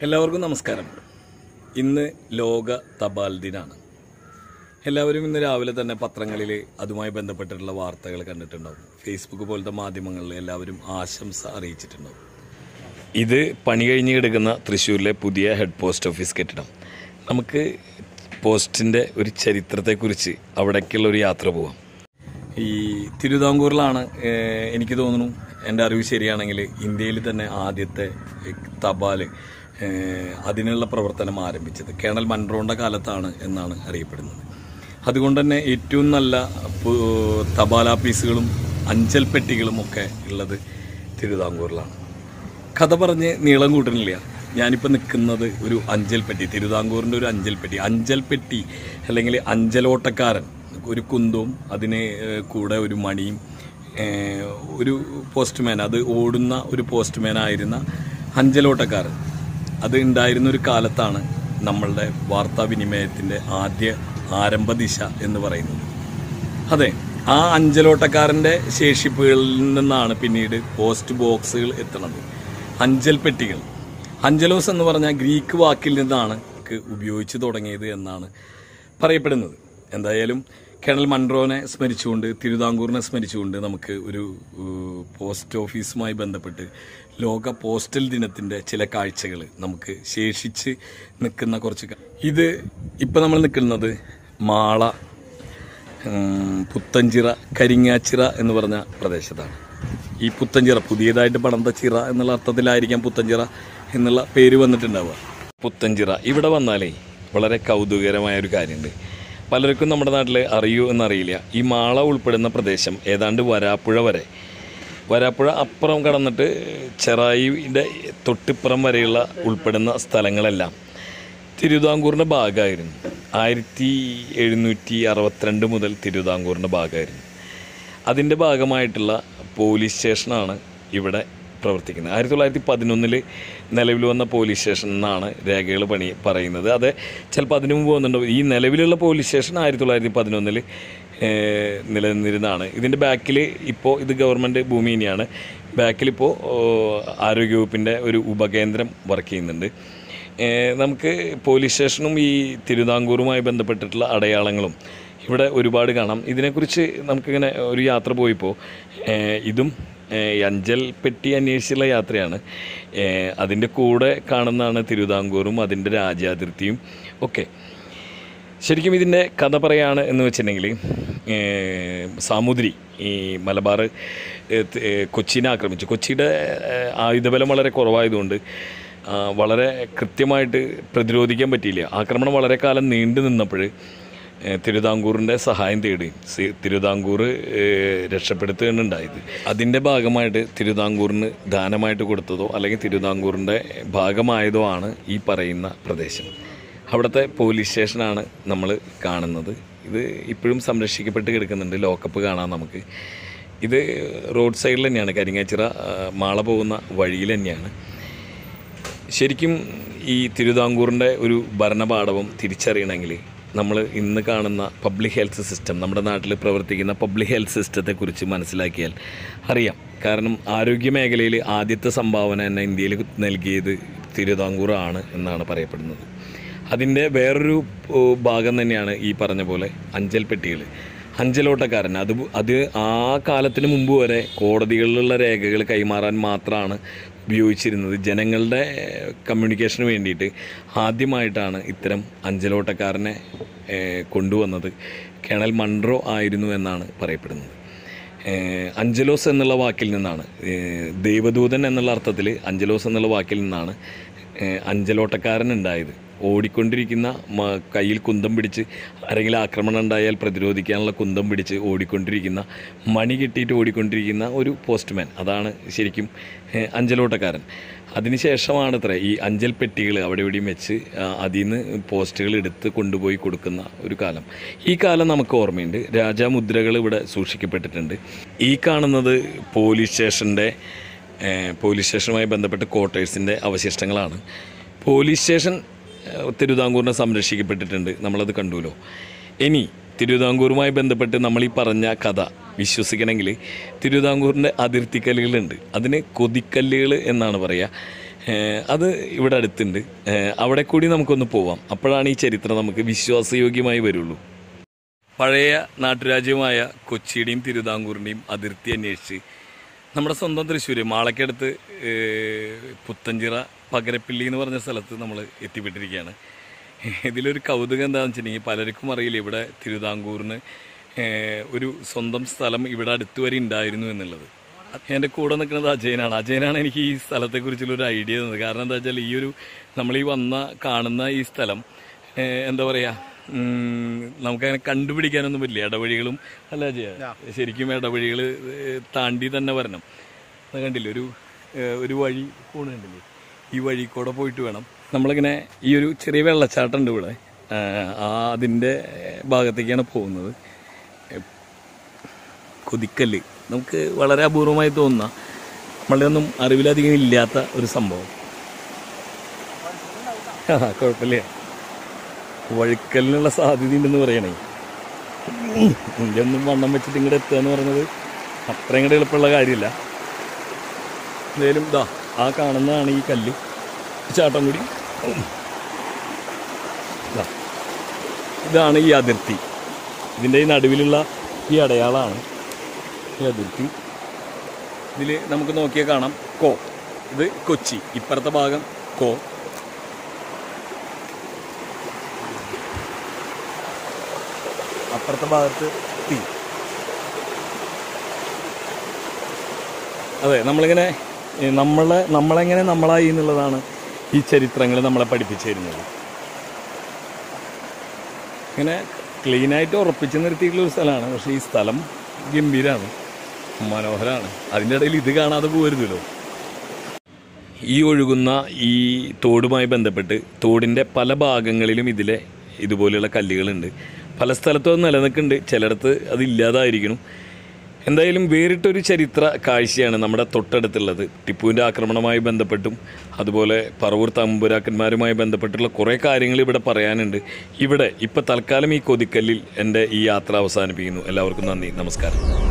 എല്ലാവർക്കും നമസ്കാരം. ഇന്ന് ലോക തപാൽ ദിനാണ്. എല്ലാവരും ഇന്ന് രാവിലെ തന്നെ പത്രങ്ങളിൽ അതുമായി ബന്ധപ്പെട്ടിട്ടുള്ള വാർത്തകൾ കണ്ടിട്ടുണ്ടാവും. ഫേസ്ബുക്ക് പോലത്തെ മാധ്യമങ്ങളിൽ എല്ലാവരും ആശംസ അറിയിച്ചിട്ടുണ്ടാവും. ഇത് പണി കഴിഞ്ഞ് കിടക്കുന്ന തൃശ്ശൂരിലെ പുതിയ ഹെഡ് പോസ്റ്റ് ഓഫീസ് കെട്ടിടം. നമുക്ക് പോസ്റ്റിന്റെ ഒരു ചരിത്രത്തെക്കുറിച്ച് അവിടേക്കുള്ള ഒരു യാത്ര പോവാം. ഈ തിരുവിതാംകൂറിലാണ് എനിക്ക് തോന്നുന്നു എന്റെ അറിവ് ശരിയാണെങ്കിൽ ഇന്ത്യയിൽ തന്നെ ആദ്യത്തെ ഏഹ്, അതിനുള്ള പ്രവർത്തനം ആരംഭിച്ചത്. കേണൽ മൺറോണ്ട കാലത്താണ് എന്നാണ് അറിയപ്പെടുന്നത്. അതുകൊണ്ട് തന്നെ ഏറ്റവും നല്ല തപാലാപ്പീസുകളും അഞ്ചൽ പെട്ടികളും ഒക്കെ ഉള്ളത് തിരുവിതാംകൂറിലാണ്. കഥ പറഞ്ഞ് നീളം കൂട്ടണില്ല ഞാനിപ്പോൾ നിൽക്കുന്നത് ഒരു അഞ്ചൽ പെട്ടി തിരുവിതാംകൂറിന്റെ ഒരു അഞ്ചൽ പെട്ടി. അഞ്ചൽ പെട്ടി അല്ലെങ്കിൽ അഞ്ചലോട്ടക്കാരൻ ഒരു കുന്തവും അതിന് കൂടെ ഒരു മണിയും ഒരു പോസ്റ്റ്മാൻ അത് ഓടുന്ന ഒരു പോസ്റ്റ്മാൻ ആയിരുന്ന അഞ്ചലോട്ടക്കാരൻ. അത് ഉണ്ടായിരുന്ന ഒരു കാലത്താണ് നമ്മളുടെ വാർത്താവിനിമയത്തിന്റെ ആദ്യ ആരംഭ ദിശ എന്ന് പറയുന്നത്. അതെ ആ അഞ്ചലോട്ടക്കാരന്റെ ശേഷിപ്പുകളിൽ നിന്നാണ് പിന്നീട് പോസ്റ്റ് ബോക്സുകൾ എത്തുന്നത്. അഞ്ചൽ പെട്ടികൾ. അഞ്ചലോസ് എന്ന് പറഞ്ഞ ഗ്രീക്ക് വാക്കിൽ നിന്നാണ് ഉപയോഗിച്ചു തുടങ്ങിയത് എന്നാണ് പറയപ്പെടുന്നത്. എന്തായാലും കേണൽ മൺറോനെ സ്മരിച്ചുകൊണ്ട് തിരുവിതാംകൂറിനെ സ്മരിച്ചുകൊണ്ട് നമുക്ക് ഒരു പോസ്റ്റ് ഓഫീസുമായി ബന്ധപ്പെട്ട് ലോക പോസ്റ്റൽ ദിനത്തിന്റെ ചില കാഴ്ചകൾ നമുക്ക് ശേഷിച്ച് നിൽക്കുന്ന കുറച്ച് ഇത് ഇപ്പം നമ്മൾ നിൽക്കുന്നത് മാള പുത്തഞ്ചിറ കരിങ്ങാച്ചിറ എന്ന് പറഞ്ഞ പ്രദേശത്താണ്. ഈ പുത്തഞ്ചിറ പുതിയതായിട്ട് പടന്ത ചിറ എന്നുള്ള അർത്ഥത്തിലായിരിക്കാം പുത്തഞ്ചിറ എന്നുള്ള പേര് വന്നിട്ടുണ്ടാവുക. പുത്തഞ്ചിറ ഇവിടെ വന്നാലേ വളരെ കൗതുകകരമായ ഒരു കാര്യമുണ്ട്. പലർക്കും നമ്മുടെ നാട്ടിൽ അറിയൂ എന്നറിയില്ല. ഈ മാള ഉൾപ്പെടുന്ന പ്രദേശം ഏതാണ്ട് വരാപ്പുഴ വരെ. വരാപ്പുഴ അപ്പുറം കടന്നിട്ട് ചെറായിന്റെ തൊട്ടിപ്പുറം വരെയുള്ള ഉൾപ്പെടുന്ന സ്ഥലങ്ങളെല്ലാം തിരുവിതാംകൂറിന്റെ ഭാഗമായിരുന്നു. ആയിരത്തി എഴുന്നൂറ്റി അറുപത്തിരണ്ട് മുതൽ തിരുവിതാംകൂറിന്റെ ഭാഗമായിരുന്നു. അതിന്റെ ഭാഗമായിട്ടുള്ള പോലീസ് സ്റ്റേഷനാണ് ഇവിടെ പ്രവർത്തിക്കുന്നത്. ആയിരത്തി തൊള്ളായിരത്തി പതിനൊന്നിൽ നിലവിൽ വന്ന പോലീസ് സ്റ്റേഷൻ എന്നാണ് രേഖകൾ പണി പറയുന്നത്. അത് ചിലപ്പോൾ അതിനു മുമ്പ് വന്നിട്ടുണ്ട്? ഈ നിലവിലുള്ള പോലീസ് സ്റ്റേഷൻ ആയിരത്തി തൊള്ളായിരത്തി പതിനൊന്നിൽ നിലനിന്നിരുന്നതാണ്. ഇതിന്റെ ബാക്കിൽ ഇപ്പോൾ ഇത് ഗവൺമെന്റ് ഭൂമി തന്നെയാണ് ബാക്കിലിപ്പോൾ ആരോഗ്യവകുപ്പിന്റെ ഒരു ഉപകേന്ദ്രം വർക്ക് ചെയ്യുന്നുണ്ട്. നമുക്ക് പോലീസ് സ്റ്റേഷനും ഈ തിരുവിതാംകൂറുമായി ബന്ധപ്പെട്ടിട്ടുള്ള അടയാളങ്ങളും ഇവിടെ ഒരുപാട് കാണാം. ഇതിനെക്കുറിച്ച് നമുക്കിങ്ങനെ ഒരു യാത്ര പോയപ്പോൾ ഇതും അഞ്ചൽ പെട്ടി അന്വേഷിച്ചുള്ള യാത്രയാണ്. അതിന്റെ കൂടെ കാണുന്നതാണ് തിരുവിതാംകൂറും അതിന്റെ രാജ്യാതിർത്തിയും ഒക്കെ. ശരിക്കും ഇതിന്റെ കഥ പറയാണ് എന്ന് വെച്ചിട്ടുണ്ടെങ്കിൽ സാമുദ്രി ഈ മലബാർ കൊച്ചിനെ ആക്രമിച്ചു. കൊച്ചിയുടെ ആയുധബലം വളരെ കുറവായതുകൊണ്ട് വളരെ കൃത്യമായിട്ട് പ്രതിരോധിക്കാൻ പറ്റിയില്ല. ആക്രമണം വളരെ കാലം നീണ്ടു നിന്നപ്പോൾ തിരുവിതാംകൂറിന്റെ സഹായം തേടി തിരുവിതാംകൂർ രക്ഷപ്പെടുത്തുകയാണുണ്ടായത്. അതിന്റെ ഭാഗമായിട്ട് തിരുവിതാംകൂറിന് ദാനമായിട്ട് കൊടുത്തതോ അല്ലെങ്കിൽ തിരുവിതാംകൂറിന്റെ ഭാഗമായതോ ആണ് ഈ പറയുന്ന പ്രദേശം. അവിടുത്തെ പോലീസ് സ്റ്റേഷനാണ് നമ്മൾ കാണുന്നത്. ഇത് ഇപ്പോഴും സംരക്ഷിക്കപ്പെട്ട് കിടക്കുന്നുണ്ട്. ലോക്കപ്പ് കാണാം നമുക്ക്. ഇത് റോഡ് സൈഡിൽ തന്നെയാണ്. കരിങ്ങാച്ചിറ മാള പോകുന്ന വഴിയിൽ തന്നെയാണ്. ശരിക്കും ഈ തിരുവിതാംകൂറിന്റെ ഒരു ഭരണപാഠവും തിരിച്ചറിയണമെങ്കിൽ നമ്മൾ ഇന്ന് കാണുന്ന പബ്ലിക് ഹെൽത്ത് സിസ്റ്റം നമ്മുടെ നാട്ടിൽ പ്രവർത്തിക്കുന്ന പബ്ലിക് ഹെൽത്ത് സിസ്റ്റത്തെക്കുറിച്ച് മനസ്സിലാക്കിയാൽ അറിയാം. കാരണം ആരോഗ്യ മേഖലയിൽ ആദ്യത്തെ സംഭാവന തന്നെ ഇന്ത്യയിൽ നൽകിയത് തിരുവിതാംകൂറാണ് എന്നാണ് പറയപ്പെടുന്നത്. അതിന്റെ വേറൊരു ഭാഗം തന്നെയാണ് ഈ പറഞ്ഞ പോലെ അഞ്ചൽ പെട്ടികൾ അഞ്ചലോട്ടക്കാരൻ. അത് അത് ആ കാലത്തിന് മുമ്പ് വരെ കോടതികളിലുള്ള രേഖകൾ കൈമാറാൻ മാത്രമാണ് ഉപയോഗിച്ചിരുന്നത്. ജനങ്ങളുടെ കമ്മ്യൂണിക്കേഷന് വേണ്ടിയിട്ട് ആദ്യമായിട്ടാണ് ഇത്തരം അഞ്ചലോട്ടക്കാരനെ കൊണ്ടുവന്നത്. കേണൽ മൺട്രോ ആയിരുന്നു എന്നാണ് പറയപ്പെടുന്നത്. അഞ്ചലോസ് എന്നുള്ള വാക്കിൽ നിന്നാണ് ദൈവദൂതൻ എന്നുള്ള അർത്ഥത്തിൽ അഞ്ചലോസ് എന്നുള്ള വാക്കിൽ നിന്നാണ് അഞ്ചലോട്ടക്കാരൻ ഉണ്ടായത്. ഓടിക്കൊണ്ടിരിക്കുന്ന കയ്യിൽ കുന്തം പിടിച്ച് ആരെങ്കിലും ആക്രമണം ഉണ്ടായാൽ പ്രതിരോധിക്കാനുള്ള കുന്തം പിടിച്ച് ഓടിക്കൊണ്ടിരിക്കുന്ന മണി കെട്ടിയിട്ട് ഓടിക്കൊണ്ടിരിക്കുന്ന ഒരു പോസ്റ്റ്മാൻ അതാണ് ശരിക്കും അഞ്ചലോട്ടക്കാരൻ. അതിനുശേഷമാണ് അത്ര ഈ അഞ്ചൽ പെട്ടികൾ അവിടെ ഇവിടെയും വെച്ച് അതിൽ നിന്ന് പോസ്റ്റുകൾ എടുത്ത് കൊണ്ടുപോയി കൊടുക്കുന്ന ഒരു കാലം. ഈ കാലം നമുക്ക് ഓർമ്മയുണ്ട്. രാജാമുദ്രകൾ ഇവിടെ സൂക്ഷിക്കപ്പെട്ടിട്ടുണ്ട്. ഈ കാണുന്നത് പോലീസ് സ്റ്റേഷന്റെ പോലീസ് സ്റ്റേഷനുമായി ബന്ധപ്പെട്ട് ക്വാർട്ടേഴ്സിന്റെ അവശിഷ്ടങ്ങളാണ്. Police station തിരുവിതാംകൂറിനെ സംരക്ഷിക്കപ്പെട്ടിട്ടുണ്ട്. നമ്മളത് കണ്ടുവല്ലോ ഇനി തിരുവിതാംകൂറുമായി ബന്ധപ്പെട്ട് നമ്മൾ ഈ പറഞ്ഞ കഥ വിശ്വസിക്കണമെങ്കിൽ തിരുവിതാംകൂറിന്റെ അതിർത്തിക്കല്ലുകളുണ്ട്. അതിന് കൊതിക്കല്ലുകൾ എന്നാണ് പറയുക. അത് ഇവിടെ അടുത്തുണ്ട്. അവിടെ കൂടി നമുക്കൊന്ന് പോവാം. അപ്പോഴാണ് ഈ ചരിത്രം നമുക്ക് വിശ്വാസയോഗ്യമായി വരുള്ളൂ. പഴയ നാട്ടുരാജ്യമായ കൊച്ചിയുടെയും തിരുവിതാംകൂറിന്റെയും അതിർത്തി അന്വേഷിച്ച് നമ്മുടെ സ്വന്തം തൃശ്ശൂർ മാളക്കടുത്ത് പുത്തഞ്ചിറ പകരപ്പിള്ളി എന്ന് പറഞ്ഞ സ്ഥലത്ത് നമ്മൾ എത്തിപ്പെട്ടിരിക്കുകയാണ്. ഇതിലൊരു കൗതുകം എന്താണെന്ന് വെച്ചിട്ടുണ്ടെങ്കിൽ പലർക്കും അറിയില്ല. ഇവിടെ തിരുവിതാംകൂറിന് ഒരു സ്വന്തം സ്ഥലം ഇവിടെ അടുത്ത് വരെ ഉണ്ടായിരുന്നു എന്നുള്ളത്. എന്റെ കൂടെ നിൽക്കുന്നത് അജയനാണ്. അജയനാണ് എനിക്ക് ഈ സ്ഥലത്തെക്കുറിച്ചുള്ള ഒരു ഐഡിയ തന്നത്. കാരണം എന്താ വെച്ചാൽ ഈ ഒരു നമ്മൾ ഈ വന്ന കാണുന്ന ഈ സ്ഥലം എന്താ പറയുക നമുക്കങ്ങനെ കണ്ടുപിടിക്കാനൊന്നും പറ്റില്ല. ഇടവഴികളും അല്ല ശരിക്കും ഇടവഴികൾ താണ്ടി തന്നെ വരണം. അത് കണ്ടില്ലേ ഒരു ഒരു വഴി പോണ് കണ്ടില്ലേ? ഈ വഴി കൂടെ പോയിട്ട് വേണം. നമ്മളിങ്ങനെ ഈ ഒരു ചെറിയ വെള്ളച്ചാട്ടം ഉണ്ട് ഇവിടെ. ആ അതിന്റെ ഭാഗത്തേക്കാണ് പോകുന്നത്. കൊതിക്കല്ല് നമുക്ക് വളരെ അപൂർവമായി തോന്നുന്ന നമ്മളുടെ ഒന്നും അറിവിലധികം ഇല്ലാത്ത ഒരു സംഭവം. ആ കുഴപ്പമില്ല. വഴുക്കലിനുള്ള സാധ്യതയുണ്ടെന്ന് പറയണേ. ഇതൊന്നും വണ്ണം വെച്ചിട്ട് ഇങ്ങോട്ട് എത്തുക എന്ന് പറയുന്നത് അത്ര ഇങ്ങോട്ട് എളുപ്പമുള്ള കാര്യമില്ല. എന്തായാലും ഇതാ ആ കാണുന്നതാണ് ഈ കല്ല്. ചാട്ടം കൂടി. ഇതാണ് ഈ അതിർത്തി. ഇതിന്റെ ഈ നടുവിലുള്ള ഈ അടയാളമാണ് ഈ അതിർത്തി. ഇതിൽ നമുക്ക് നോക്കിയാൽ കാണാം കോ. ഇത് കൊച്ചി ഇപ്പുറത്തെ ഭാഗം കോ. അപ്പുറത്തെ ഭാഗത്ത് തീ അതെ നമ്മളിങ്ങനെ നമ്മളെ നമ്മളെങ്ങനെ നമ്മളായി എന്നുള്ളതാണ് ഈ ചരിത്രങ്ങൾ നമ്മളെ പഠിപ്പിച്ചു തരുന്നത്. ഇങ്ങനെ ക്ലീനായിട്ട് ഉറപ്പിച്ച് നിർത്തിയിട്ടുള്ള ഒരു സ്ഥലമാണ്. പക്ഷേ ഈ സ്ഥലം ഗംഭീരമാണ് മനോഹരമാണ് അതിന്റെ ഇടയിൽ ഇത് കാണാതെ പോകരുതല്ലോ ഈ ഒഴുകുന്ന ഈ തോടുമായി ബന്ധപ്പെട്ട് തോടിന്റെ പല ഭാഗങ്ങളിലും ഇതിലെ ഇതുപോലെയുള്ള കല്ലുകളുണ്ട്. പല സ്ഥലത്തും അത് നിലനിൽക്കുന്നുണ്ട്. ചിലയിടത്ത് അത് ഇല്ലാതായിരിക്കണം. എന്തായാലും വേറിട്ടൊരു ചരിത്ര കാഴ്ചയാണ് നമ്മുടെ തൊട്ടടുത്തുള്ളത്. ടിപ്പുവിന്റെ ആക്രമണവുമായി ബന്ധപ്പെട്ടും അതുപോലെ പറവൂർ തമ്പുരാക്കന്മാരുമായി ബന്ധപ്പെട്ടുള്ള കുറേ കാര്യങ്ങൾ ഇവിടെ പറയാനുണ്ട്. ഇവിടെ ഇപ്പോൾ തൽക്കാലം ഈ കൊതിക്കല്ലിൽ എന്റെ ഈ യാത്ര അവസാനിപ്പിക്കുന്നു. എല്ലാവർക്കും നന്ദി. നമസ്കാരം.